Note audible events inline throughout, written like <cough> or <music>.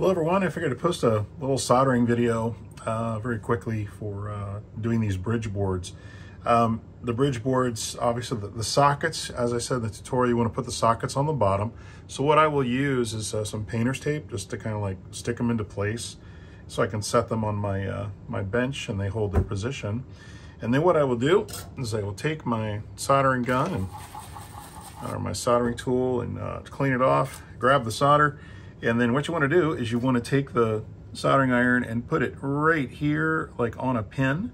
Hello everyone, I figured to post a little soldering video uh, very quickly for uh, doing these bridge boards. Um, the bridge boards, obviously the, the, sockets, as I said in the tutorial, you want to put the sockets on the bottom. So what I will use is uh, some painter's tape just to kind of like stick them into place so I can set them on my, uh, my bench and they hold their position. And then what I will do is I will take my soldering gun and or my soldering tool and uh, clean it off, grab the solder, and then what you want to do is you want to take the soldering iron and put it right here, like on a pin,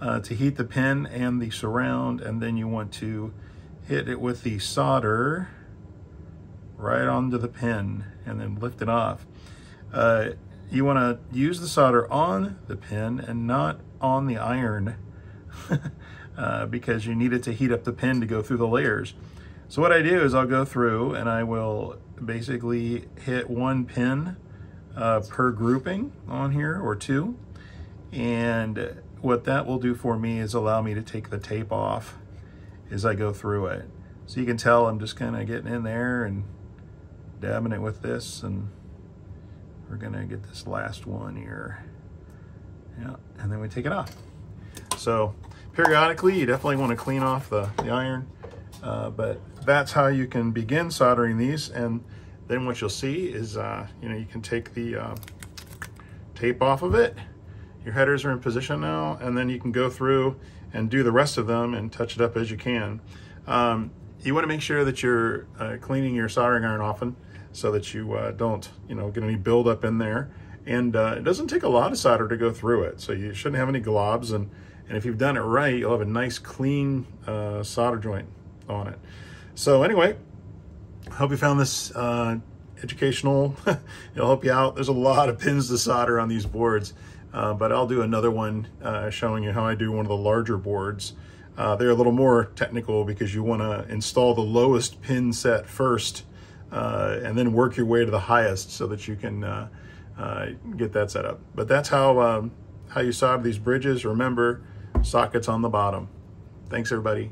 uh, to heat the pin and the surround. And then you want to hit it with the solder right onto the pin and then lift it off. Uh, you want to use the solder on the pin and not on the iron <laughs> uh, because you need it to heat up the pin to go through the layers. So what I do is I'll go through and I will basically hit one pin uh, per grouping on here or two. And what that will do for me is allow me to take the tape off as I go through it. So you can tell I'm just kind of getting in there and dabbing it with this and we're gonna get this last one here. Yeah, and then we take it off. So periodically you definitely want to clean off the, the iron, uh, but that's how you can begin soldering these. And then what you'll see is, uh, you know, you can take the uh, tape off of it. Your headers are in position now, and then you can go through and do the rest of them and touch it up as you can. Um, you want to make sure that you're uh, cleaning your soldering iron often so that you uh, don't, you know, get any buildup in there. And it doesn't take a lot of solder to go through it, so you shouldn't have any globs. And, and if you've done it right, you'll have a nice clean solder joint on it. So anyway, I hope you found this uh, educational. <laughs> It'll help you out. There's a lot of pins to solder on these boards, uh, but I'll do another one uh, showing you how I do one of the larger boards. Uh, they're a little more technical because you want to install the lowest pin set first uh, and then work your way to the highest so that you can uh, get that set up. But that's how, um, how you solder these bridges. Remember, sockets on the bottom. Thanks, everybody.